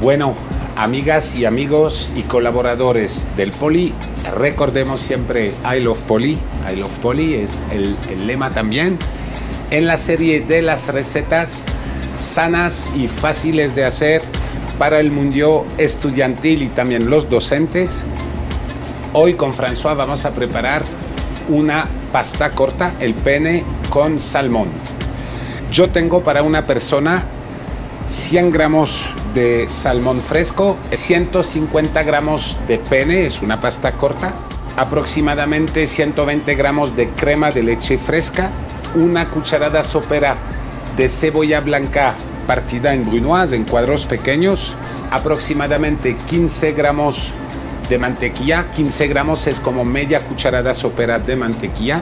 Bueno, amigas y amigos y colaboradores del Poli, recordemos siempre I Love Poli. I Love Poli es el, el lema también. En la serie de las recetas sanas y fáciles de hacer para el mundo estudiantil y también los docentes. Hoy con François vamos a preparar una pasta corta, el pene con salmón. Yo tengo para una persona 100 gramos de salmón fresco, 150 gramos de pene, es una pasta corta, aproximadamente 120 gramos de crema de leche fresca, una cucharada sopera de cebolla blanca partida en brunoise, en cuadros pequeños, aproximadamente 15 gramos de mantequilla, 15 gramos es como media cucharada sopera de mantequilla,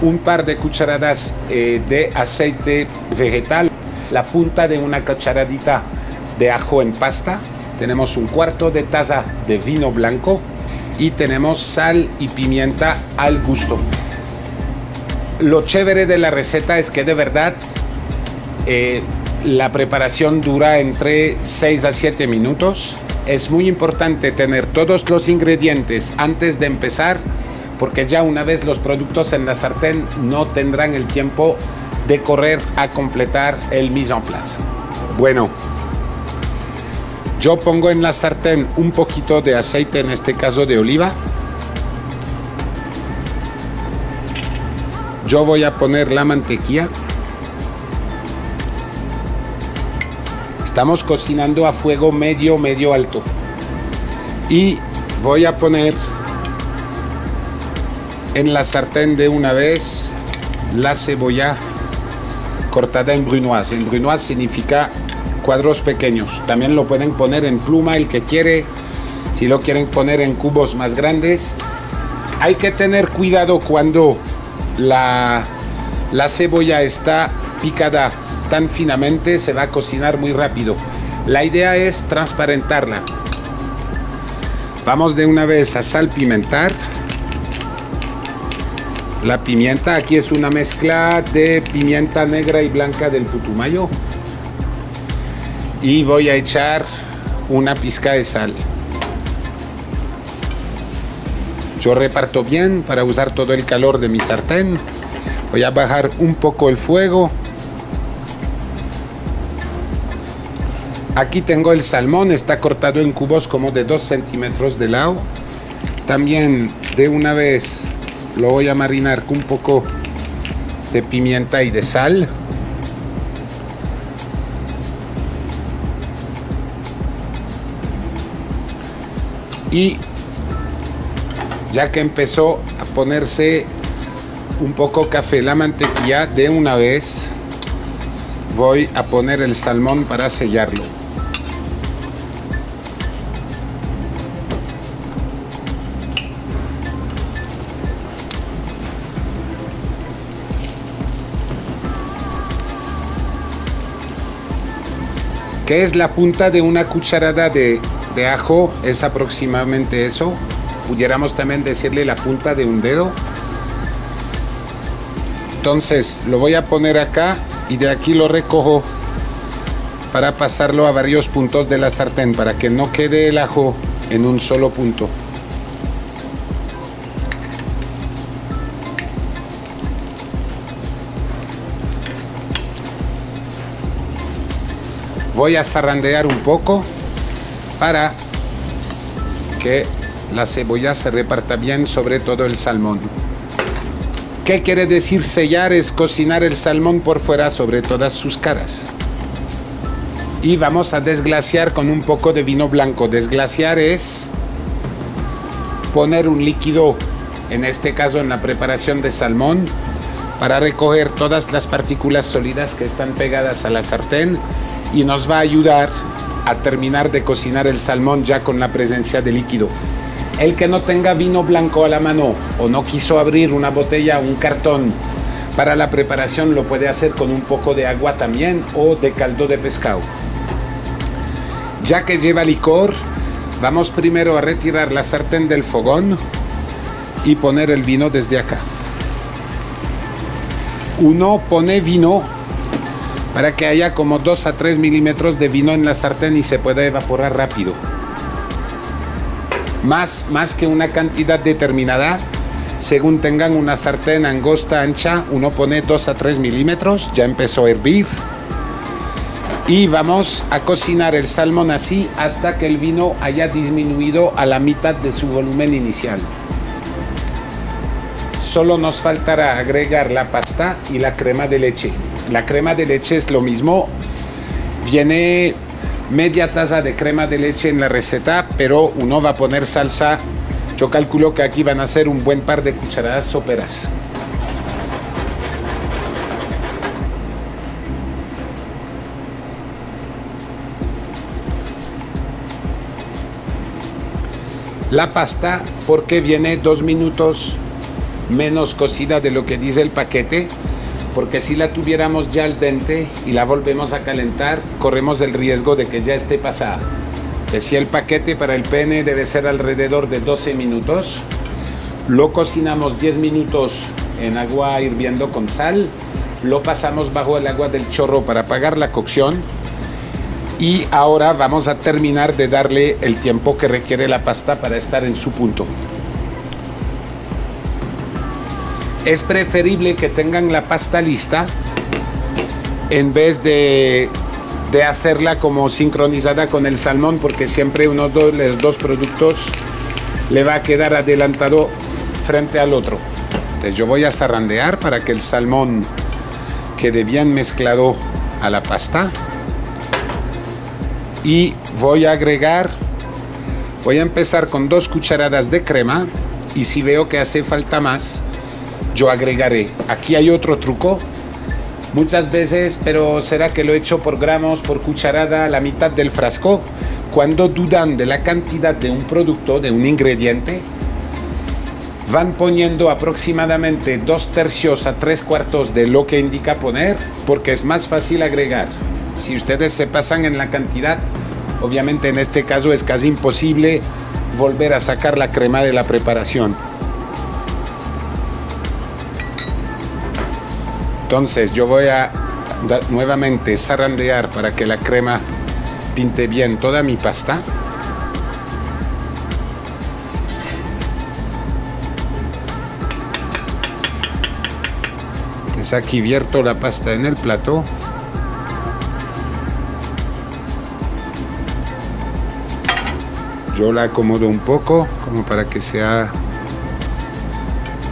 un par de cucharadas eh, de aceite vegetal, la punta de una cucharadita de ajo en pasta, tenemos un cuarto de taza de vino blanco y tenemos sal y pimienta al gusto. Lo chévere de la receta es que de verdad eh, la preparación dura entre 6 a 7 minutos. Es muy importante tener todos los ingredientes antes de empezar porque ya una vez los productos en la sartén no tendrán el tiempo de correr a completar el mise en. Bueno, yo pongo en la sartén un poquito de aceite, en este caso de oliva. Yo voy a poner la mantequilla. Estamos cocinando a fuego medio, medio alto. Y voy a poner en la sartén de una vez la cebolla cortada en brunoise. En brunoise significa cuadros pequeños. También lo pueden poner en pluma el que quiere. Si lo quieren poner en cubos más grandes. Hay que tener cuidado cuando la, la cebolla está picada tan finamente, se va a cocinar muy rápido. La idea es transparentarla. Vamos de una vez a salpimentar. La pimienta aquí es una mezcla de pimienta negra y blanca del putumayo. Y voy a echar una pizca de sal. Yo reparto bien para usar todo el calor de mi sartén. Voy a bajar un poco el fuego. Aquí tengo el salmón, está cortado en cubos como de 2 centímetros de lado. También de una vez lo voy a marinar con un poco de pimienta y de sal. Y ya que empezó a ponerse un poco café la mantequilla, de una vez voy a poner el salmón para sellarlo. Que es la punta de una cucharada de, de, ajo, es aproximadamente eso. Pudiéramos también decirle la punta de un dedo. Entonces lo voy a poner acá y de aquí lo recojo para pasarlo a varios puntos de la sartén para que no quede el ajo en un solo punto. Voy a zarrandear un poco para que la cebolla se reparta bien sobre todo el salmón. ¿Qué quiere decir sellar? Es cocinar el salmón por fuera sobre todas sus caras. Y vamos a desglaciar con un poco de vino blanco. Desglaciar es poner un líquido, en este caso en la preparación de salmón, para recoger todas las partículas sólidas que están pegadas a la sartén y nos va a ayudar a terminar de cocinar el salmón ya con la presencia de líquido. El que no tenga vino blanco a la mano o no quiso abrir una botella o un cartón para la preparación lo puede hacer con un poco de agua también o de caldo de pescado. Ya que lleva licor, vamos primero a retirar la sartén del fogón y poner el vino desde acá. Uno pone vino para que haya como 2 a 3 milímetros de vino en la sartén y se pueda evaporar rápido. Más, más que una cantidad determinada, según tengan una sartén angosta ancha, uno pone 2 a 3 milímetros, ya empezó a hervir. Y vamos a cocinar el salmón así hasta que el vino haya disminuido a la mitad de su volumen inicial. Solo nos faltará agregar la pasta y la crema de leche. La crema de leche es lo mismo. Viene media taza de crema de leche en la receta, pero uno va a poner salsa. Yo calculo que aquí van a ser un buen par de cucharadas soperas. La pasta, porque viene dos minutos menos cocida de lo que dice el paquete, porque si la tuviéramos ya al dente y la volvemos a calentar, corremos el riesgo de que ya esté pasada. Decía el paquete para el pene debe ser alrededor de 12 minutos. Lo cocinamos 10 minutos en agua hirviendo con sal. Lo pasamos bajo el agua del chorro para apagar la cocción. Y ahora vamos a terminar de darle el tiempo que requiere la pasta para estar en su punto. Es preferible que tengan la pasta lista en vez de, hacerla como sincronizada con el salmón porque siempre uno de los dos productos le va a quedar adelantado frente al otro. Entonces yo voy a zarandear para que el salmón quede bien mezclado a la pasta. Y voy a agregar, voy a empezar con dos cucharadas de crema y si veo que hace falta más, yo agregaré. Aquí hay otro truco. Muchas veces, pero será que lo he hecho por gramos, por cucharada, la mitad del frasco. Cuando dudan de la cantidad de un producto, de un ingrediente, van poniendo aproximadamente dos tercios a tres cuartos de lo que indica poner, porque es más fácil agregar. Si ustedes se pasan en la cantidad, obviamente en este caso es casi imposible volver a sacar la crema de la preparación. Entonces yo voy a nuevamente zarandear para que la crema pinte bien toda mi pasta. Es aquí vierto la pasta en el plato. Yo la acomodo un poco como para que sea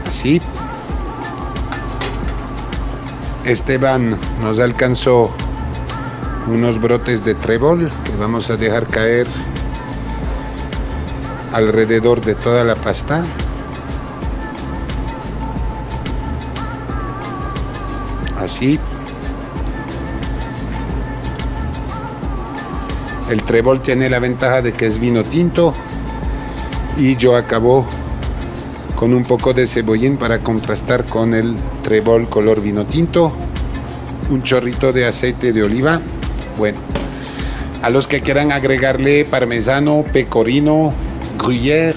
así Esteban nos alcanzó unos brotes de trébol que vamos a dejar caer alrededor de toda la pasta. Así. El trébol tiene la ventaja de que es vino tinto y yo acabo con un poco de cebollín para contrastar con el trebol color vino tinto, un chorrito de aceite de oliva. Bueno, a los que quieran agregarle parmesano, pecorino, gruyère,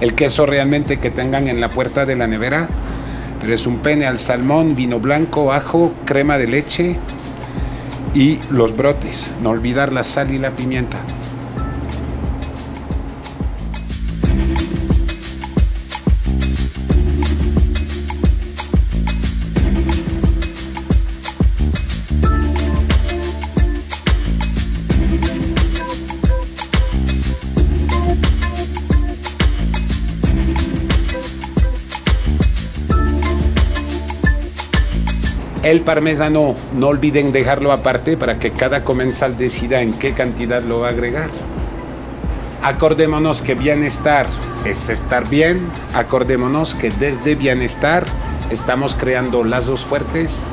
el queso realmente que tengan en la puerta de la nevera, pero es un pene al salmón, vino blanco, ajo, crema de leche y los brotes. No olvidar la sal y la pimienta. El parmesano no olviden dejarlo aparte para que cada comensal decida en qué cantidad lo va a agregar. Acordémonos que bienestar es estar bien, acordémonos que desde bienestar estamos creando lazos fuertes,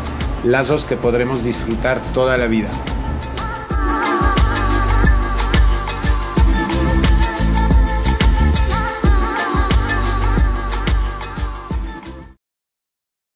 lazos que podremos disfrutar toda la vida.